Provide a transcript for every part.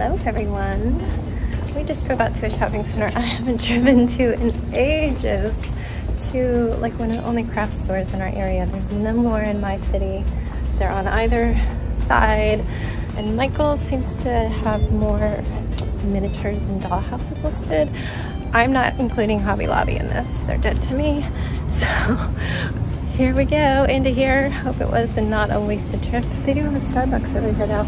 everyone. We just drove out to a shopping center I haven't driven to in ages to like one of the only craft stores in our area. There's no more in my city. They're on either side and Michael seems to have more miniatures and dollhouses listed. I'm not including Hobby Lobby in this. They're dead to me. So here we go into here. Hope it was not a wasted trip. They do have a Starbucks over here now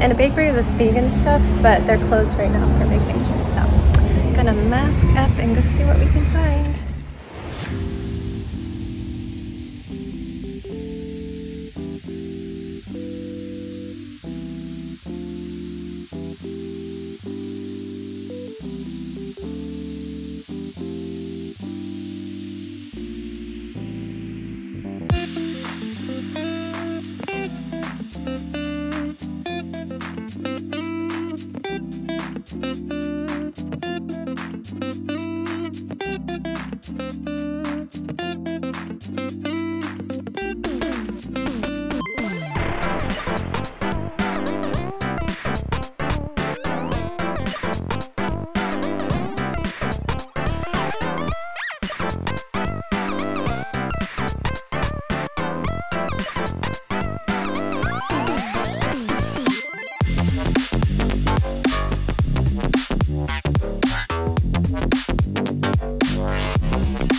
and a bakery with vegan stuff, but they're closed right now for vacation. So gonna mask up and go see what we can find.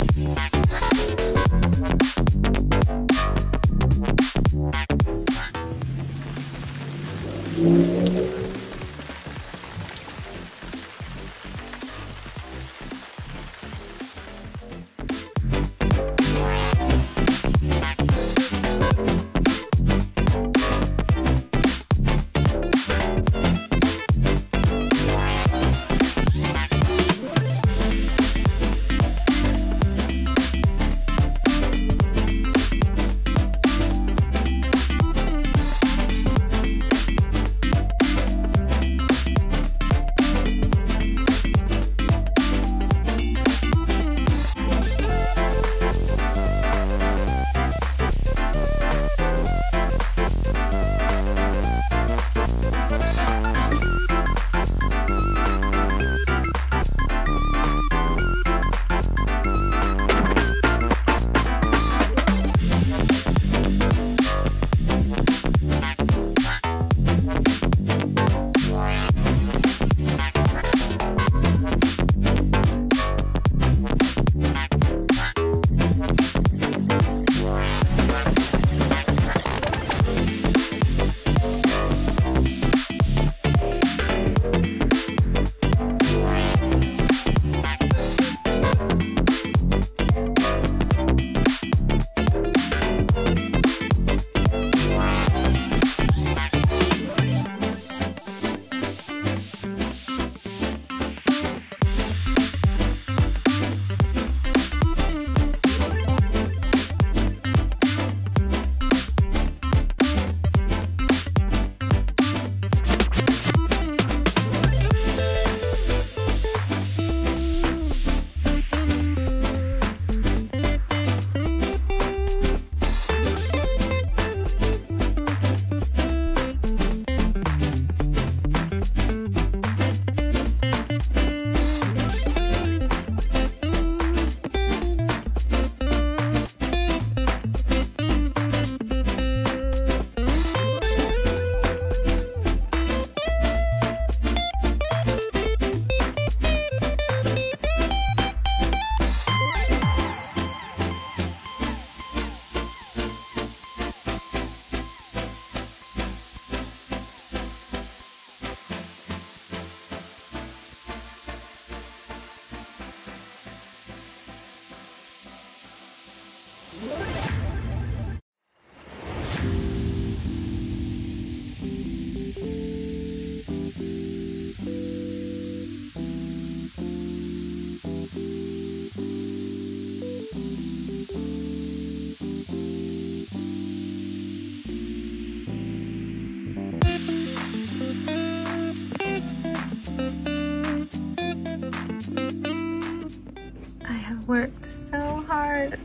Worked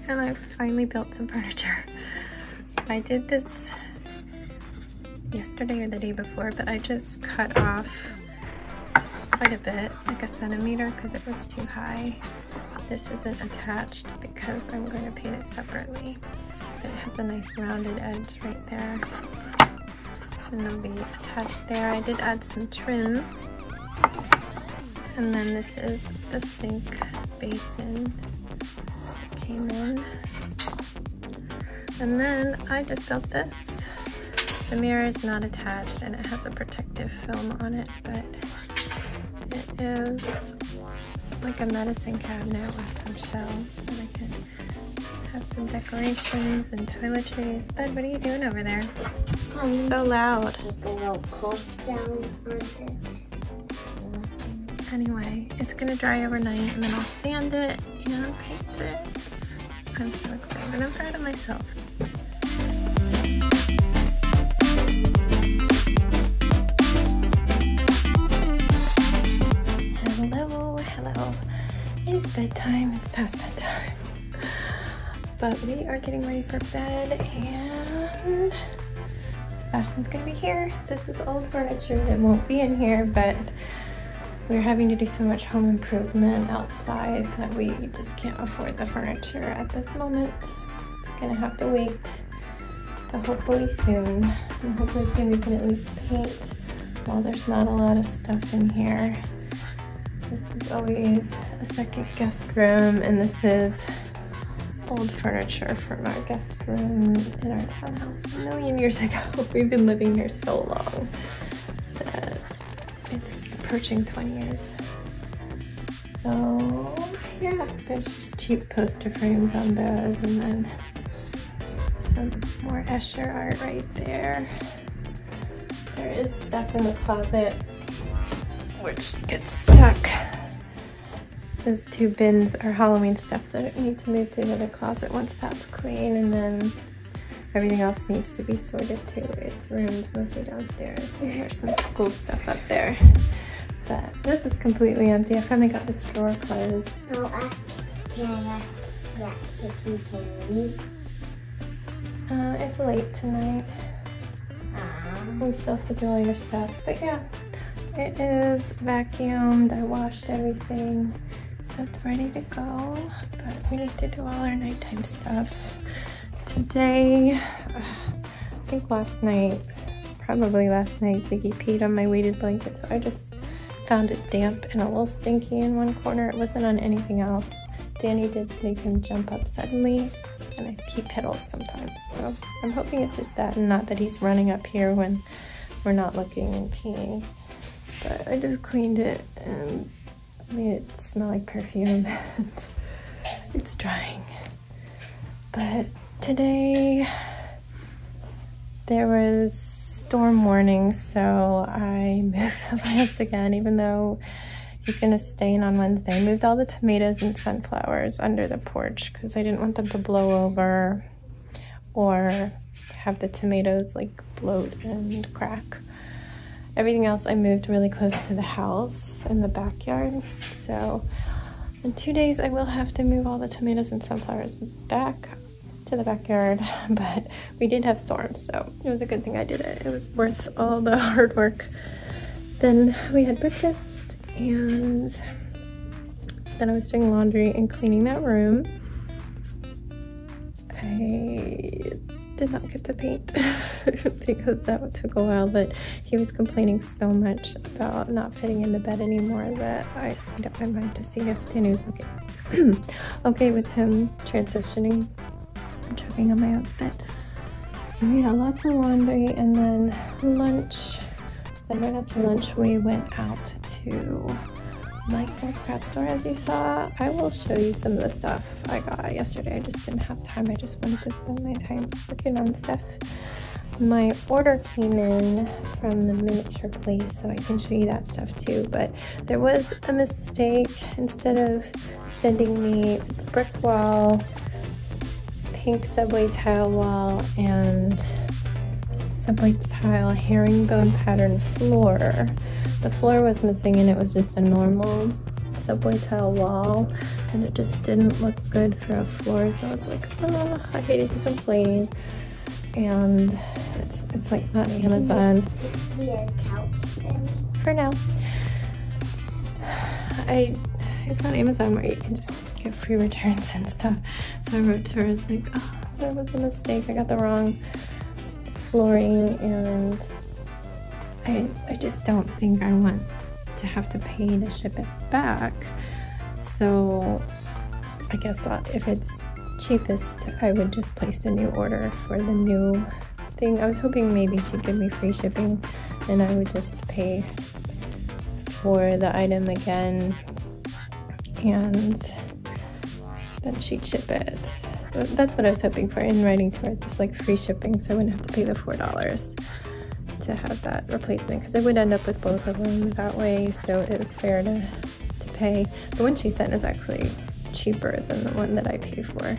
and I finally built some furniture. I did this yesterday or the day before, but I just cut off quite a bit, like a centimeter because it was too high. This isn't attached because I'm going to paint it separately. It has a nice rounded edge right there. And it'll be attached there. I did add some trim. And then this is the sink basin came in. And then I just built this. The mirror is not attached and it has a protective film on it, but it is like a medicine cabinet with some shelves that I can have some decorations and toiletries. Bud, what are you doing over there? Um, so loud. Anyway, it's gonna dry overnight and then I'll sand it and paint it. I'm so excited. I'm proud of myself. It's bedtime, it's past bedtime. But we are getting ready for bed and Sebastian's gonna be here. This is old furniture that won't be in here, but we're having to do so much home improvement outside that we just can't afford the furniture at this moment. It's gonna have to wait but hopefully soon. And hopefully soon we can at least paint while there's not a lot of stuff in here. This is always a second guest room, and this is old furniture from our guest room in our townhouse a million years ago. We've been living here so long approaching 20 years. So yeah, there's just cheap poster frames on those, and then some more Escher art right there. There is stuff in the closet which gets stuck. Those two bins are Halloween stuff that I need to move to another closet once that's clean and then everything else needs to be sorted too. It's rooms mostly downstairs there's some school stuff up there. But this is completely empty. I finally got this drawer closed. Oh, I can yeah, chicken can Uh, it's late tonight. Um. We still have to do all your stuff, but yeah. It is vacuumed. I washed everything. So it's ready to go. But we need to do all our nighttime stuff. Today, I think last night, probably last night, Ziggy peed on my weighted blanket. So I just found it damp and a little stinky in one corner. It wasn't on anything else. Danny did make him jump up suddenly and I keep pedals sometimes. So I'm hoping it's just that and not that he's running up here when we're not looking and peeing. But I just cleaned it and made it smell like perfume and it's drying. But today there was storm warning, so I moved the plants again, even though he's gonna stain on Wednesday. I moved all the tomatoes and sunflowers under the porch because I didn't want them to blow over or have the tomatoes like bloat and crack. Everything else I moved really close to the house in the backyard. So in two days I will have to move all the tomatoes and sunflowers back to the backyard, but we did have storms, so it was a good thing I did it. It was worth all the hard work. Then we had breakfast and then I was doing laundry and cleaning that room. I did not get to paint because that took a while, but he was complaining so much about not fitting in the bed anymore that I made up my mind to see if Danny was okay, okay with him transitioning choking on my own bed. So yeah, lots of laundry and then lunch. Then right after lunch, we went out to Michael's craft store as you saw. I will show you some of the stuff I got yesterday. I just didn't have time. I just wanted to spend my time working on stuff. My order came in from the miniature place, so I can show you that stuff too. But there was a mistake. Instead of sending me brick wall, pink subway tile wall, and subway tile herringbone pattern floor, the floor was missing and it was just a normal subway tile wall and it just didn't look good for a floor so I was like oh I hated to complain. And it's it's like not Amazon. couch for now. I it's on Amazon where you can just get free returns and stuff. So I wrote to her, I was like, oh, there was a mistake. I got the wrong flooring and I, I just don't think I want to have to pay to ship it back. So I guess if it's cheapest, I would just place a new order for the new thing. I was hoping maybe she'd give me free shipping and I would just pay for the item again and then she'd ship it. That's what I was hoping for in writing to her, just like free shipping so I wouldn't have to pay the $4 to have that replacement because I would end up with both of them that way so it was fair to, to pay. The one she sent is actually cheaper than the one that I paid for.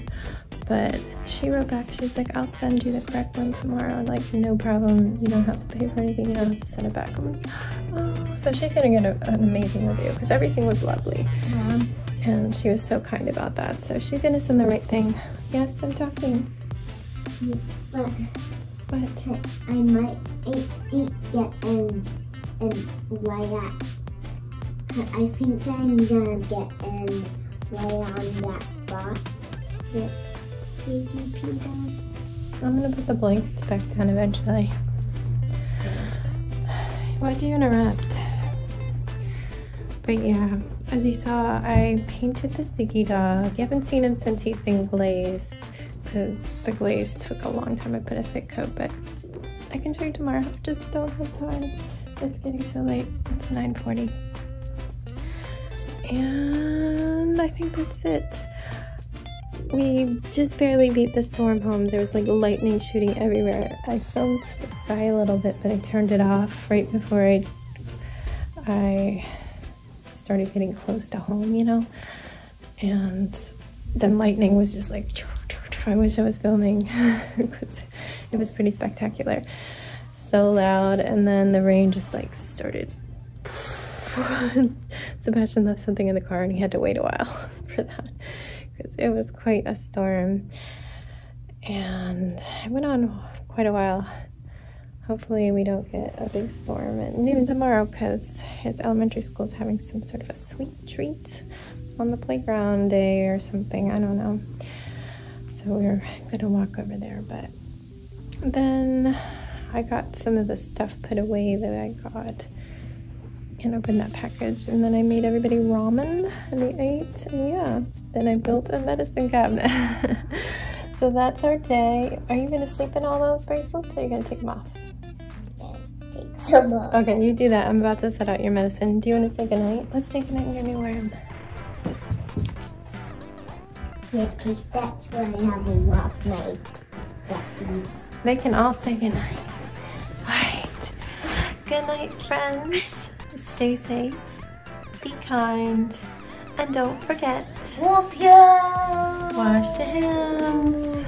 But she wrote back, she's like, I'll send you the correct one tomorrow. Like, no problem. You don't have to pay for anything. You don't have to send it back. I'm like, oh. So she's going to get a, an amazing review because everything was lovely. Yeah. And she was so kind about that. So she's going to send the right thing. Yes, I'm talking. But, but I might eat, eat get in, in way I think I'm gonna get in way on that box. I'm gonna put the blankets back down eventually. Why'd you interrupt? But yeah, as you saw, I painted the Ziggy dog. You haven't seen him since he's been glazed because the glaze took a long time. I put a thick coat, but I can show you tomorrow. Just don't have time. It's getting so late. It's 9.40. And I think that's it we just barely beat the storm home. There was like lightning shooting everywhere. I filmed the sky a little bit, but I turned it off right before I, I started getting close to home, you know? And then lightning was just like, I wish I was filming. it was pretty spectacular. So loud. And then the rain just like started. Sebastian left something in the car and he had to wait a while for that because it was quite a storm and it went on quite a while. Hopefully we don't get a big storm at noon tomorrow because his elementary school is having some sort of a sweet treat on the playground day or something. I don't know. So we're gonna walk over there, but then I got some of the stuff put away that I got and opened that package. And then I made everybody ramen and they ate. And yeah then I built a medicine cabinet. So that's our day. Are you gonna sleep in all those bracelets or are you gonna take them off? Okay you do that. I'm about to set out your medicine. Do you want to say goodnight? Let's say goodnight in your new room yeah because that's where I have a my night they can all say goodnight. All right. Good night friends stay safe, be kind, and don't forget, wash your hands.